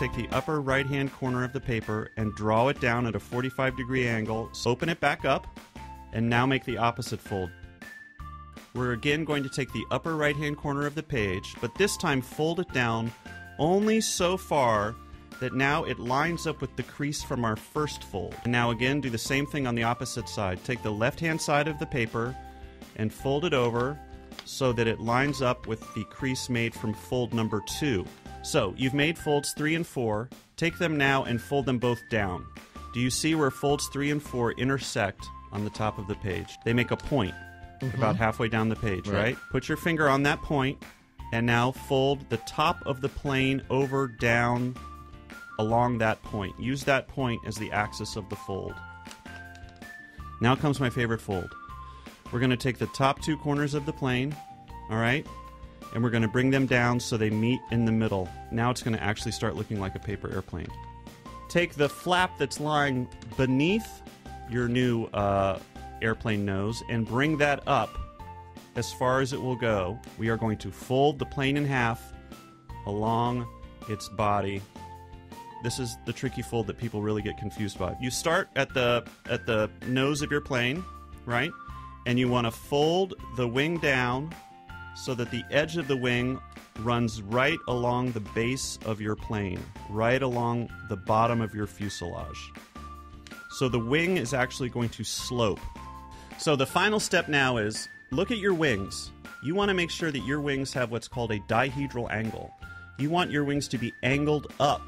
take the upper right hand corner of the paper and draw it down at a 45 degree angle, open it back up, and now make the opposite fold. We're again going to take the upper right hand corner of the page, but this time fold it down only so far that now it lines up with the crease from our first fold. And now again, do the same thing on the opposite side. Take the left hand side of the paper and fold it over so that it lines up with the crease made from fold number two. So you've made folds three and four. Take them now and fold them both down. Do you see where folds three and four intersect on the top of the page? They make a point mm-hmm. about halfway down the page, Right. right? Put your finger on that point and now fold the top of the plane over down along that point. Use that point as the axis of the fold. Now comes my favorite fold. We're going to take the top two corners of the plane, all right? And we're going to bring them down so they meet in the middle. Now it's going to actually start looking like a paper airplane. Take the flap that's lying beneath your new uh, airplane nose and bring that up as far as it will go. We are going to fold the plane in half along its body. This is the tricky fold that people really get confused by. You start at the at the nose of your plane, right? And you want to fold the wing down so that the edge of the wing runs right along the base of your plane, right along the bottom of your fuselage. So the wing is actually going to slope. So the final step now is look at your wings. You want to make sure that your wings have what's called a dihedral angle. You want your wings to be angled up